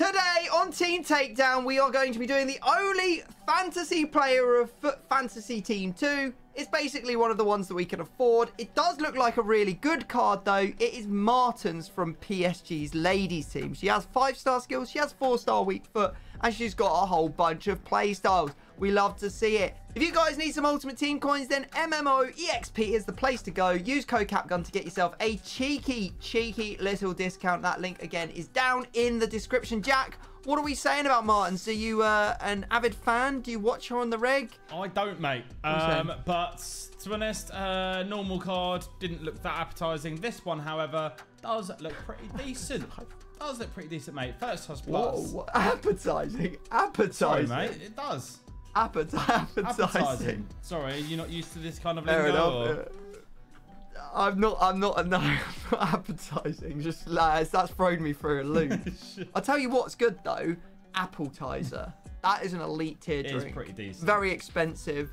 Today on Team Takedown, we are going to be doing the only fantasy player of FUT Fantasy Team 2. It's basically one of the ones that we can afford. It does look like a really good card, though. It is Martens from PSG's ladies team. She has five-star skills, she has four-star weak foot, and she's got a whole bunch of play styles. We love to see it. If you guys need some Ultimate Team coins, then MMO EXP is the place to go. Use code CAPGUN to get yourself a cheeky, cheeky little discount. That link, again, is down in the description. Jack, what are we saying about Martens? Are you uh, an avid fan? Do you watch her on the reg? I don't, mate. Um, but to be honest, uh, normal card didn't look that appetizing. This one, however, does look pretty decent. does look pretty decent, mate. First touch plus. Whoa, appetizing. Appetizing. Sorry, mate. It does. Appetizing. Appetizing. Sorry, you're not used to this kind of Fair lingo. enough. Uh, I'm not. I'm not. No, I'm not appetizing. Just lads, that's thrown me for a loop. I'll tell you what's good though. Appetizer. That is an elite tier It drink. is pretty decent. Very expensive.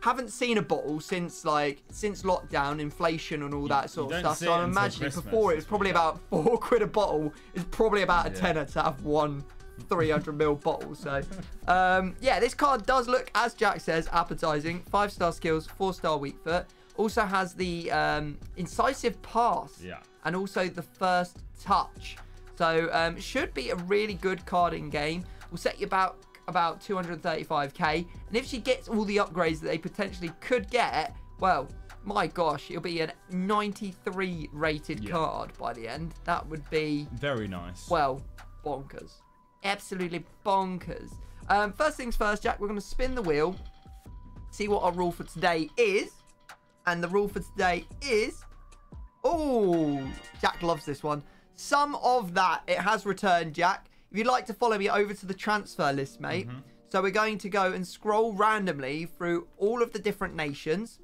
Haven't seen a bottle since like since lockdown, inflation, and all that sort of stuff. So I'm imagining Christmas, before it was probably about four quid a bottle. It's probably about a Yeah. tenner to have one 300 ml bottle. So, um, yeah, this card does look, as Jack says, appetizing. Five star skills, four star weak foot. Also has the um, incisive pass. Yeah. And also the first touch. So um, should be a really good card in game. Will set you about about 235k. And if she gets all the upgrades that they potentially could get, well, my gosh, it'll be a 93 rated Yeah. card by the end. That would be Very nice. well, bonkers. Absolutely bonkers. Um, first things first, Jack, we're going to spin the wheel, see what our rule for today is. And the rule for today is. Oh, Jack loves this one. Some of that, it has returned, Jack. If you'd like to follow me over to the transfer list, mate. So we're going to go and scroll randomly through all of the different nations.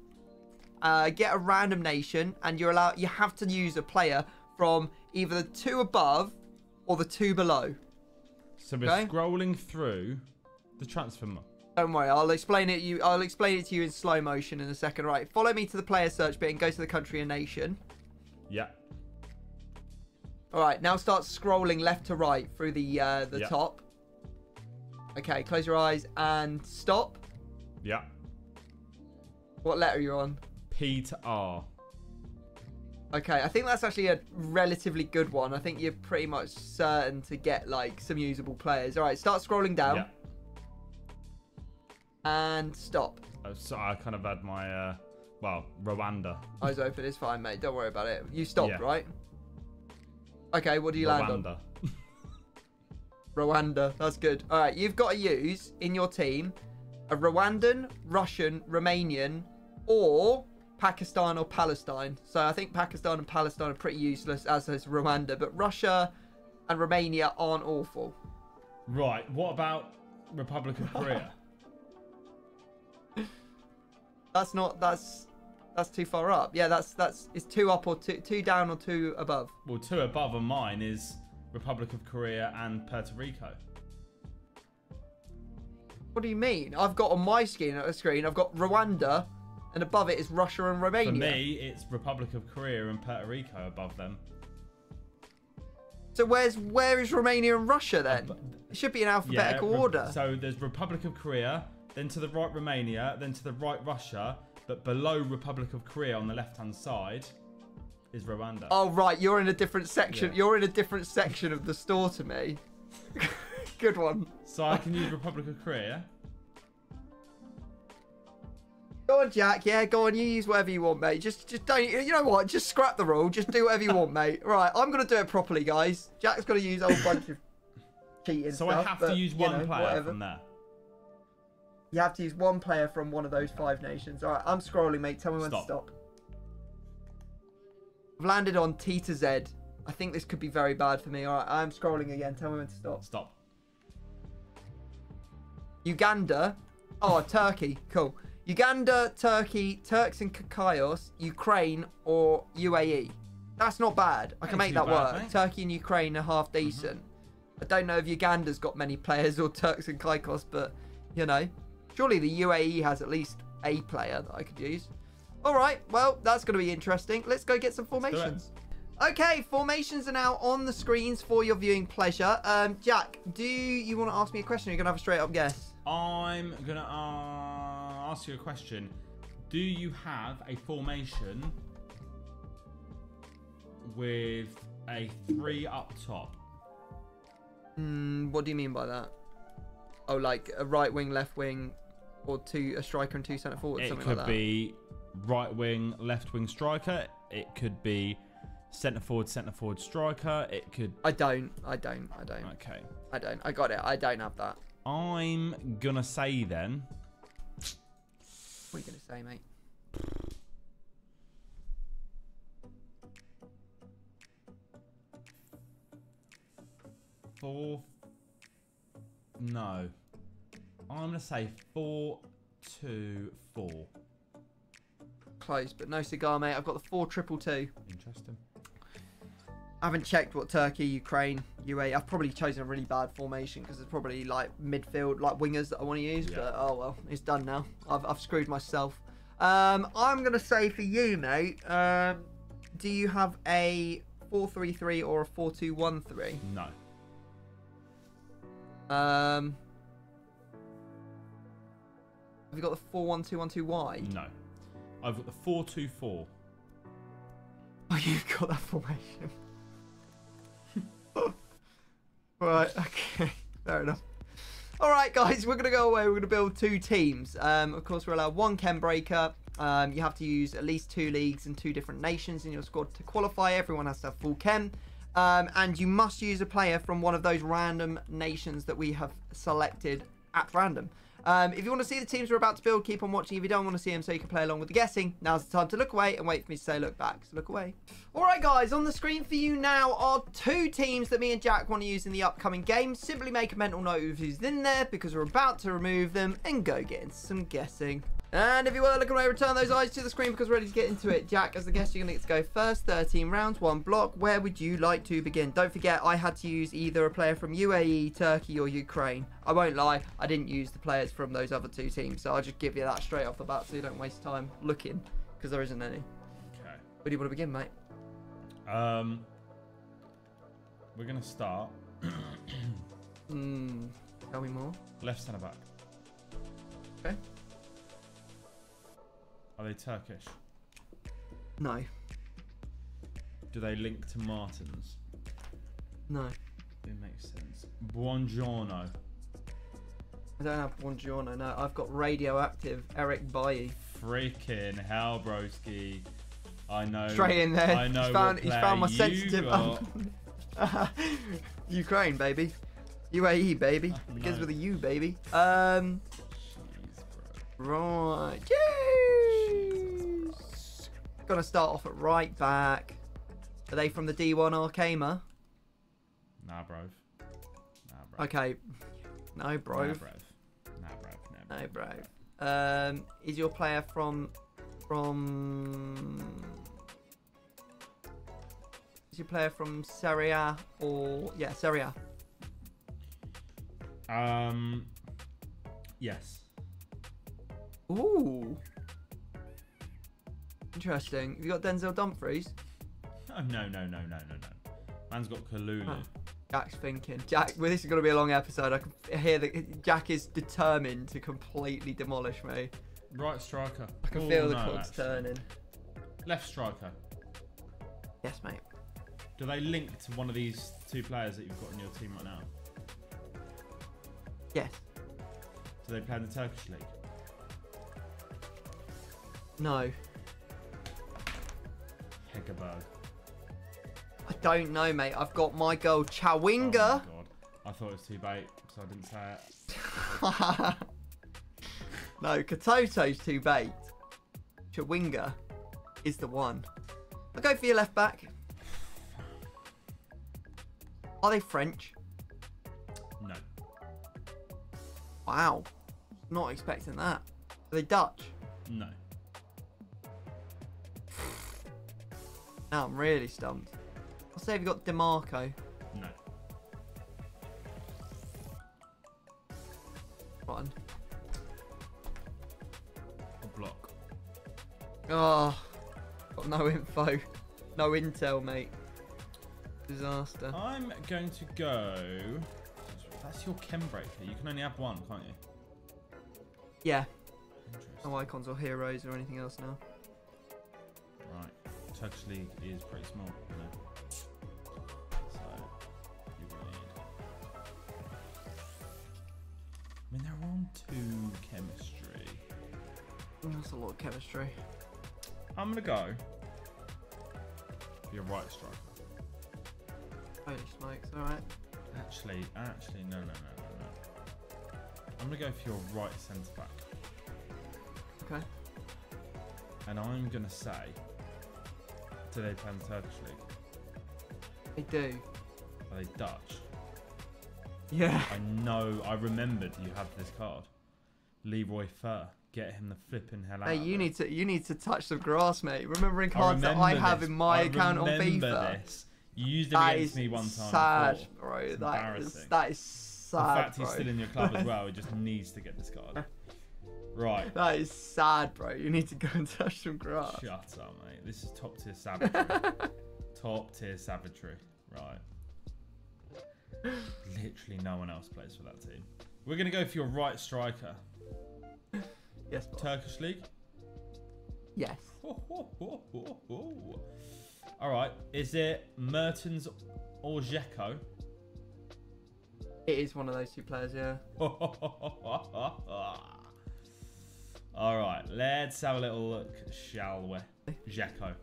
Uh, get a random nation, and you're allowed. You have to use a player from either the two above or the two below. So we're okay. scrolling through the transfer. mo- Don't worry, I'll explain it. You, I'll explain it to you in slow motion in a second. Right, follow me to the player search bit and go to the country and nation. Yeah. All right, now start scrolling left to right through the uh, the Yeah. top. Okay, close your eyes and stop. Yeah. What letter are you're on? P to R. Okay, I think that's actually a relatively good one. I think you're pretty much certain to get like some usable players. All right, start scrolling down Yeah. and stop. Oh, so I kind of had my, uh, well, Rwanda. Eyes open, it's fine, mate. Don't worry about it. You stopped, Yeah. right? Okay, what do you land on? Rwanda. Rwanda. That's good. All right, you've got to use in your team a Rwandan, Russian, Romanian, or Pakistan or Palestine. So I think Pakistan and Palestine are pretty useless, as is Rwanda. But Russia and Romania aren't awful. Right. What about Republic of Korea? That's not. That's that's too far up. Yeah, that's that's it's two up or two two down or two above. well, two above on mine is Republic of Korea and Puerto Rico. What do you mean? I've got on my screen uh, screen. I've got Rwanda, and above it is Russia and Romania. For me, it's Republic of Korea and Puerto Rico above them. So where's where is Romania and Russia uh, then? It should be in alphabetical Re- order. So there's Republic of Korea, then to the right Romania, then to the right Russia, but below Republic of Korea on the left-hand side is Rwanda. Oh right, you're in a different section. Yeah. You're in a different section of the store to me. Good one. So I can use Republic of Korea. Go on, Jack. Yeah, go on. You use whatever you want, mate. Just, just don't. You know what? Just scrap the rule. Just do whatever you want, mate. Right, I'm gonna do it properly, guys. Jack's gonna use a whole bunch of cheating So stuff. I have but, to use you one know, player whatever. from there. You have to use one player from one of those five nations. All right, I'm scrolling, mate. Tell me when Stop. to stop. I've landed on T to Z. I think this could be very bad for me. All right, I'm scrolling again. Tell me when to stop. Stop. Uganda. Oh, Turkey. Cool. Uganda, Turkey, Turks and Caicos, Ukraine, or UAE. That's not bad. I can make that bad, work. mate. Mm-hmm. Turkey and Ukraine are half decent. I don't know if Uganda's got many players or Turks and Caicos, but you know, surely the UAE has at least a player that I could use. All right, well, that's going to be interesting. Let's go get some formations. Okay, formations are now on the screens for your viewing pleasure. Um, Jack, do you want to ask me a question? Or are gonna have a straight up guess? I'm gonna uh, ask you a question. Do you have a formation with a three up top? Hmm, what do you mean by that? Oh, like a right wing, left wing, or two a striker and two centre forwards, It something could like that. be right wing, left wing striker. It could be centre forward, centre forward striker. It could. I don't. I don't. I don't. Okay. I don't. I got it. I don't have that. I'm gonna say then. What are you gonna say, mate? Four. No. I'm gonna say four, two, four. Close, but no cigar, mate. I've got the four triple two. Interesting. I haven't checked what Turkey, Ukraine, UAE. I've probably chosen a really bad formation because it's probably like midfield, like wingers that I want to use. Yeah. But oh well, it's done now. I've, I've screwed myself. Um, I'm gonna say for you, mate. Um, do you have a four-three-three or a four-two-one-three? No. Um, have you got the four-one-two-one-two wide? No. I've got the four, two, four. Oh, you've got that formation. Right, okay, fair enough. All right, guys, we're going to go away. We're going to build two teams. Um, of course, we're allowed one chem breaker. Um, you have to use at least two leagues and two different nations in your squad to qualify. Everyone has to have full chem. Um, and you must use a player from one of those random nations that we have selected at random. Um, if you want to see the teams we're about to build, keep on watching. If you don't want to see them so you can play along with the guessing, now's the time to look away and wait for me to say look back. So look away. All right, guys, on the screen for you now are two teams that me and Jack want to use in the upcoming game. Simply make a mental note of who's in there because we're about to remove them and go get into some guessing. And if you were looking away, return those eyes to the screen because we're ready to get into it. Jack, as the guest, you're going to get to go first. 13 rounds, one block. Where would you like to begin? Don't forget, I had to use either a player from UAE, Turkey, or Ukraine. I won't lie, I didn't use the players from those other two teams, so I'll just give you that straight off the bat so you don't waste time looking because there isn't any. Okay. Where do you want to begin, mate? Um. We're gonna start Hmm, tell me more. left centre back. Okay. Are they Turkish? No, Do they link to Martens? no. It makes sense. Buongiorno. I don't have Buongiorno, no. I've got radioactive Eric Bailly. Freaking hell, broski. I know. Straight in there. I know. He's found, he's found my you sensitive. Ukraine, baby. UAE, baby. Begins with a U, baby. Um, Jeez, right. Jeez. Gonna start off at right back. Are they from the D1 Arkema? Nah, bro. Nah, bro. Okay. No, bro. Nah, bro. Nah, bro. Nah, bro. No, bro. Um, is your player from from? Is your player from Serie A or yeah, Serie A? Um. Yes. Ooh. Interesting. Have you got Denzel Dumfries? Oh no no no no no no. Man's got Kalulu. Oh. Jack's thinking. Jack, well, this is going to be a long episode. I can hear that Jack is determined to completely demolish me. Right striker. I can Oh, feel the no, clock's turning. Left striker. Yes, mate. Do they link to one of these two players that you've got in your team right now? Yes. Do they play in the Turkish league? No. Hegerberg. I don't know, mate. I've got my girl Oh Chawinga. god. I thought it was too bait, so I didn't say it. no, Katoto's too bait. Chawinga is the one. I'll go for your left back. Are they French? No. Wow. Not expecting that. Are they Dutch? No. Now I'm really stumped. I'll say you've got Dimarco. No. One. A block. Oh, got no info. No intel, mate. Disaster. I'm going to go. That's your chem breaker. You can only have one, can't you? Yeah. No icons or heroes or anything else now. Right. Turkish League is pretty small, you know. So you will need. I mean, they're on two chemistry. That's a lot of chemistry. I'm gonna go. for Your right striker. Holy smokes, alright. Actually, actually, no, no, no, no, no. I'm gonna go for your right centre back, Okay. and I'm gonna say, do they play in the Turkish League? They do. Are they Dutch? Yeah. I know. I remembered you have this card. Leroy Fer. Get him the flipping hell out. Hey, of you it. need to you need to touch some grass, mate. Remembering I cards that I remember have this. in my I account on remember FIFA. This. You used it That against me one time. sad, before. bro. It's That is that is sad, the fact bro. he's still in your club as well, he just needs to get this card. Right. That is sad, bro. You need to go and touch some grass. Shut up, mate. This is top tier savagery. top tier savagery. Right. Literally no one else plays for that team. We're going to go for your right striker. Yes, boss. Turkish League. Yes. All right. Is it Mertens or Dzeko? It is one of those two players, yeah. All right. Let's have a little look, shall we? Dzeko.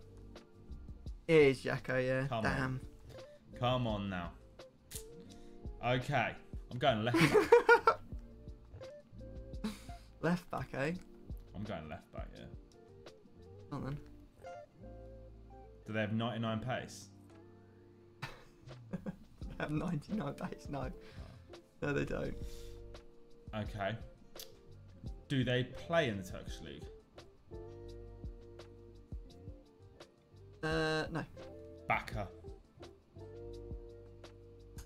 It is Jacko, yeah. Come on. Damn. Come on now. Okay. I'm going left back. Left back, eh? I'm going left back, yeah. Come on then. Do they have 99 pace? They have 99 pace, No. No, they don't. Okay. Do they play in the Turkish League? Uh, no. Bacha.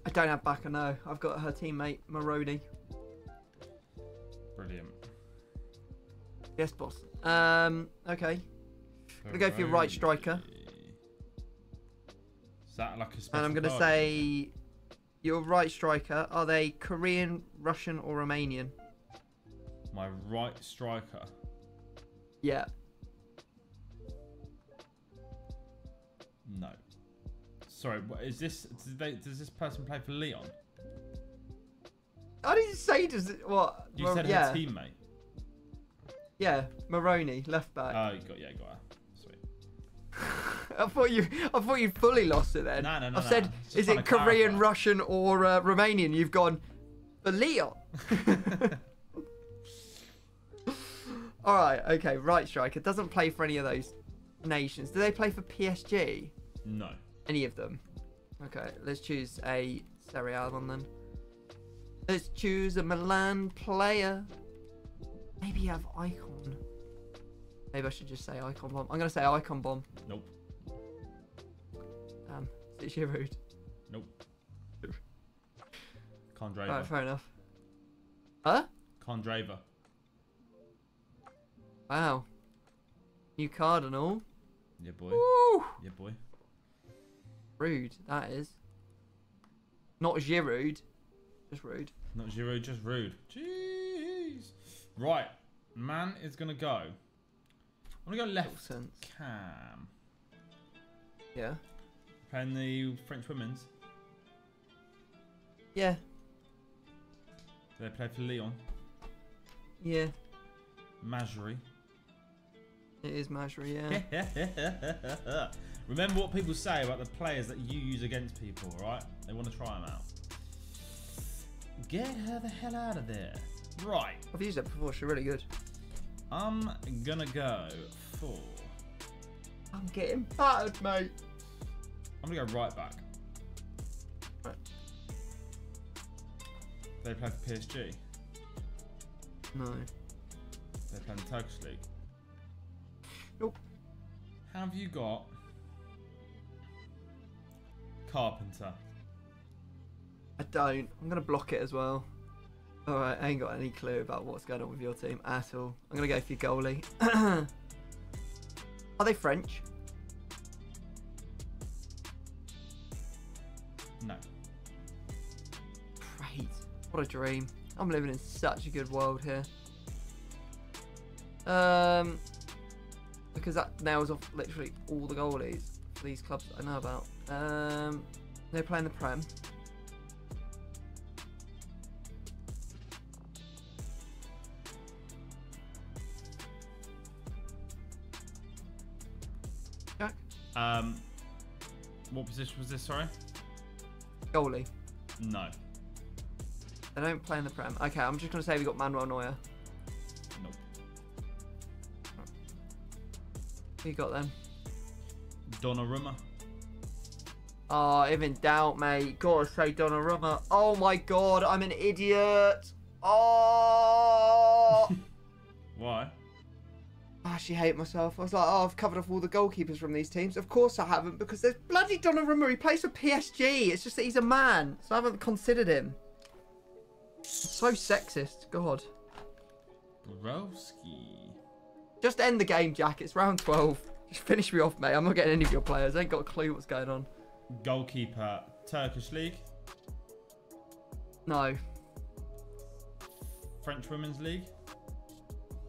I don't have Bacha, no. I've got her teammate, Maroni. Brilliant. Yes, boss. Um, okay. Gonna go for your right striker. Is that like a special And I'm going to card? say your right striker, are they Korean, Russian, or Romanian? My right striker. Yeah. No. Sorry, what is this? Does, they, does this person play for Lyon? I didn't say does it what? You Mar- said yeah, her teammate. yeah, Maroni, left back. Oh, you got yeah, got her. Sweet. I thought you, I thought you'd fully lost it then. No, no, no, no. said, Just is it Korean, clarify. Russian, or uh, Romanian? You've gone for Lyon. All right, okay, right striker doesn't play for any of those nations. Do they play for PSG? No. Any of them? Okay, let's choose a Serie A one then. Let's choose a Milan player. Maybe you have Icon. Maybe I should just say Icon Bomb. I'm gonna say Icon Bomb. Nope. Um, is it rude? Nope. Candreva. Alright, fair enough. Huh? Candreva. Wow. New card and all. Yeah, boy. Woo! Yeah, boy. Rude, that is. Not Giroud. Just rude. Not Giroud, just rude. Jeez. Right. Man is going to go. I'm going to go left sense. cam. Yeah. Playing the French women's. Yeah. Do they play for Lyon? Yeah. Majri. It is Majri, yeah. Remember what people say about the players that you use against people, right? They want to try them out. Get her the hell out of there. Right. I've used it before, she's really good. I'm gonna go for. I'm getting battered, mate. I'm gonna go right back. Right. They play for PSG. No. They play in the Turkish League. Nope. Have you got Carpenter? I don't. I'm gonna block it as well. All right, I ain't got any clue about what's going on with your team at all. I'm gonna go for your goalie. Are they French? No. Great. What a dream. I'm living in such a good world here. Um, because that nails off literally all the goalies for these clubs that I know about. Um, they're playing the Prem. Jack, Um, what position was this? Sorry. goalie. No. They don't play in the Prem. Okay, I'm just gonna say we got Manuel Neuer. Who you got then? Donnarumma. Ah, oh, if in doubt, mate, gotta say Donnarumma. Oh my god, I'm an idiot. Oh, Why? I actually hate myself. I was like, oh, I've covered off all the goalkeepers from these teams. Of course I haven't, because there's bloody Donnarumma. He plays for PSG. It's just that he's a man, so I haven't considered him. So sexist. God. Borowski. Just end the game, Jack. It's round 12. Just finish me off, mate. I'm not getting any of your players. I ain't got a clue what's going on. Goalkeeper. Turkish league. No. French Women's League.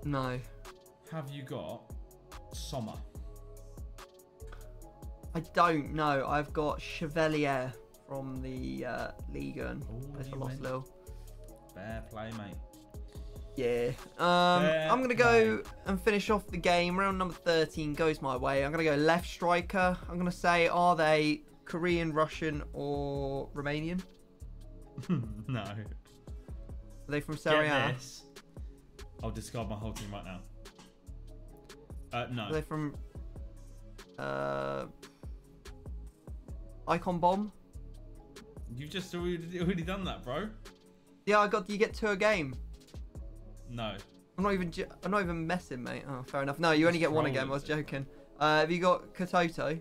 No. Have you got Sommer? I don't know. I've got Chevalier from the uh, Ligue 1. Ooh, Plays for Lost. Lille. Fair play, mate. Yeah. Um, I'm going to go and finish off the game. Round number 13 goes my way. I'm going to go left striker. I'm going to say, are they Korean, Russian, or Romanian? no. Are they from Serie this. I'll discard my whole team right now. Uh, no. Are they from uh, Icon Bomb? You've just already, already done that, bro. Yeah, I got. You get two a game. No. I'm not even. I'm not even messing, mate. Oh, fair enough. No, you only get one again. I was joking. Uh, have you got Katoto?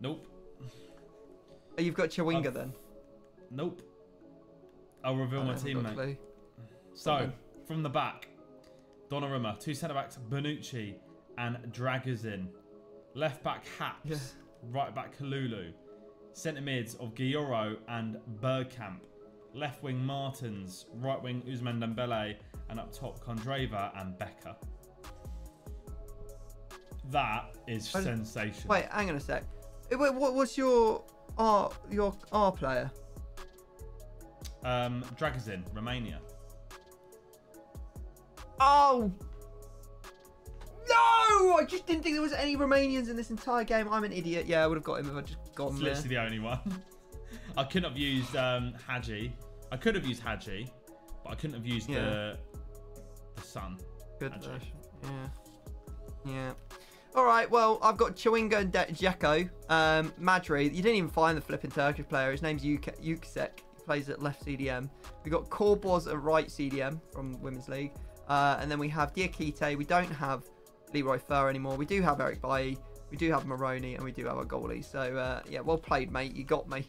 Nope. Oh, you've got Chawinga I've- then. Nope. I'll reveal I my team, mate. So, from the back, Donnarumma, two centre backs, Bonucci and Dragusin. Left back, Haps. Yeah. Right back, Kalulu. Centre mids of Geyoro and Bergkamp. Left wing, Martens. Right wing, Ousmane Dembele. And up top, Candreva and Becker. That is Wait- sensational. Wait, hang on a sec. Wait, what, what's your R your R player? Um, Dragusin, Romania. Oh no! I just didn't think there was any Romanians in this entire game. I'm an idiot. Yeah, I would have got him if I just got It's him there. literally the only one. I couldn't have used um, Hagi. I could have used Hagi, but I couldn't have used the the son. Good Actually. version. Yeah. Yeah. All right. Well, I've got Chawinga and De- Dzeko. Um, Madri. You didn't even find the flipping Turkish player. His name's Yuk- Yuksek. He plays at left CDM. We got Korboz at right CDM from Women's League. Uh, and then we have Diakite. We don't have Leroy Fer anymore. We do have Eric Bailly. We do have Maroney, and we do have a goalie. So uh, yeah, well played, mate. You got me.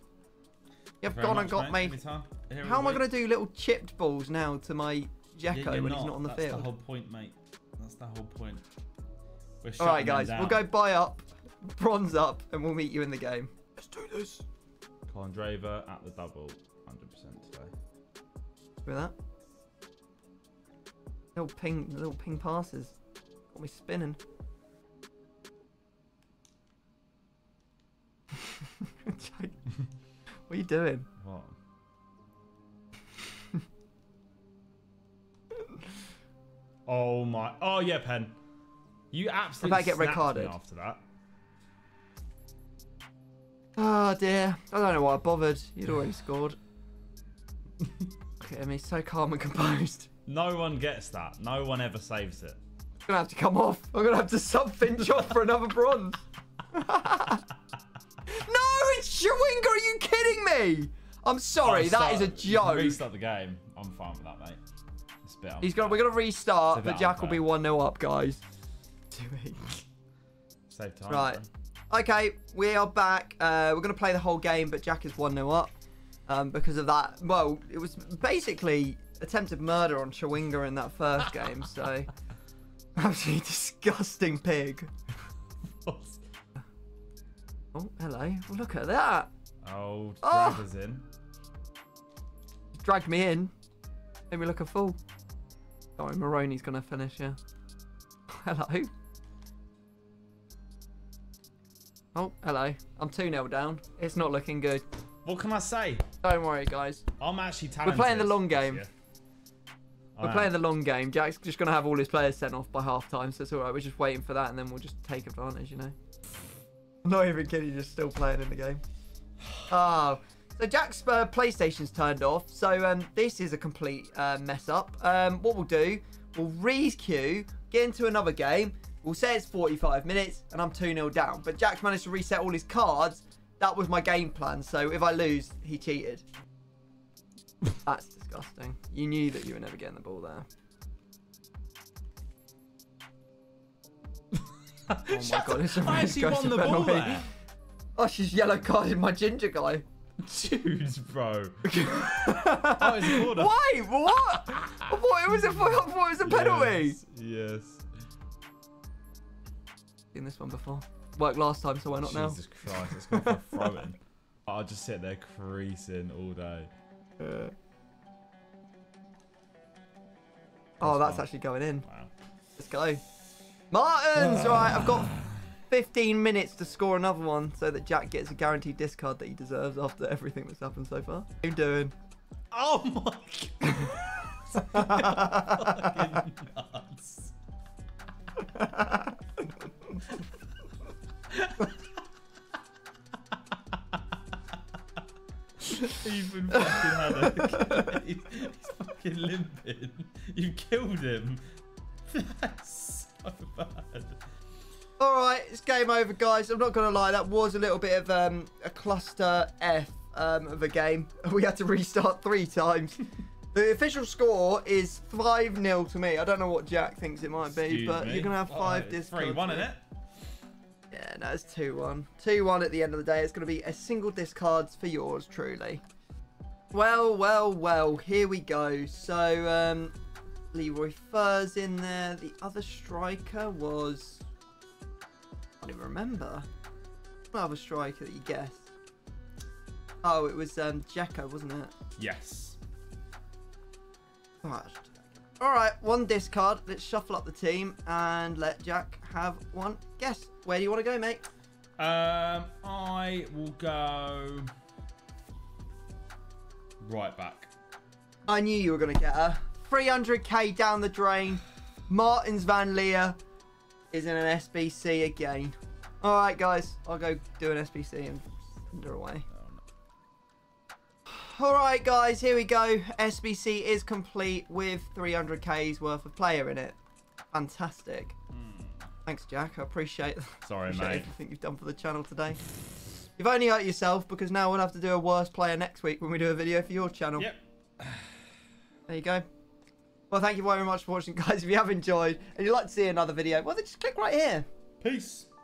You've gone much, and got mate. me. Every time. Every How am I going to do little chipped balls now to my Yeah, Dzeko you're when he's not on the That's field? That's the whole point, mate. That's the whole point. We're All right, guys, we'll go buy up, bronze up, and we'll meet you in the game. Let's do this. Candreva at the double, 100% today. With that. Little ping, little ping passes. Got me spinning. What are you doing? What? Oh my! Oh yeah, pen. You absolutely get snapped carded? me after that. Oh dear. I don't know why I bothered. You'd already scored. Look at him, he's so calm and composed. No one gets that. No one ever saves it. I'm gonna have to come off. I'm gonna have to sub Finch off for another bronze. no, it's Chawinga. Are you kidding me? I'm sorry. That is a start- you can joke. Restart the game. I'm fine with that, mate. Bit He's gonna. We're gonna restart, but Jack will be one 0 up, guys. Save time. Right. Okay, we are back. Uh, we're gonna play the whole game, but Jack is one 0 up um, because of that. Well, it was basically attempted murder on Chawinga in that first game. So, absolutely disgusting pig. Oh, hello. Look at that. Oh. Dragons in. Dragged me in. Made me look a fool. Sorry, Maroney's gonna finish, yeah. Hello. Oh, hello. I'm 2 0 down. It's not looking good. What can I say? Don't worry, guys. I'm actually talented. We're playing the long game. We're playing the long game. Jack's just going to have all his players sent off by half time, so it's alright. We're just waiting for that, and then we'll just take advantage, you know? I'm not even kidding, just still playing in the game. Oh. So Jack's uh, PlayStation's turned off, so um, this is a complete uh, mess up. Um, what we'll do, we'll re-queue, get into another game. We'll say it's 45 minutes, and I'm 2-0 down. But Jack's managed to reset all his cards. That was my game plan, so if I lose, he cheated. That's disgusting. You knew that you were never getting the ball there. Oh my Shut god, it's a I actually won the ball there. Oh, she's yellow carded my ginger guy. Dude, bro. oh, it's a corner. Why? What? I thought it was a, I thought it was a penalty. Yes. yes. Seen this one before. Worked last time, so why not now? Jesus Christ, it's going for a throw in. I'll just sit there creasing all day. Uh. Oh, that's fine. actually going in. Wow. Let's go. Martens! right, I've got 15 minutes to score another one so that Jack gets a guaranteed discard that he deserves after everything that's happened so far. How you doing? Oh my god. nuts. Even fucking had a he's, he's fucking limping. You killed him. That's so bad. All right, it's game over, guys. I'm not gonna lie, that was a little bit of um, a cluster F um, of a game. We had to restart three times. the official score is five 0 to me. I don't know what Jack thinks it might be, Excuse but me. you're gonna have Oh, five it's discards. 3 1, mate. isn't it? Yeah, no, it's two one. Two one at the end of the day. It's gonna be a single discards for yours, truly. Well, well, well. Here we go. So, um, Leroy Fer's in there. The other striker was. I don't even remember. What other striker that you guessed? Oh, it was um, Dzeko, wasn't it? Yes. Alright, let's do that again. Alright, one discard. Let's shuffle up the team and let Jack have one guess. Where do you want to go, mate? Um, I will go right back. I knew you were going to get her. 300k down the drain. Martens Van Leer is in an SBC again. Alright, guys. I'll go do an SBC and send her away. Alright, guys. Here we go. SBC is complete with 300k's worth of player in it. Fantastic. Thanks, Jack. I appreciate, Sorry, appreciate mate. everything you've done for the channel today. You've only hurt yourself because now we'll have to do a worse player next week when we do a video for your channel. Yep. There you go. Well, thank you very much for watching, guys. If you have enjoyed and you'd like to see another video, well, then just click right here. Peace.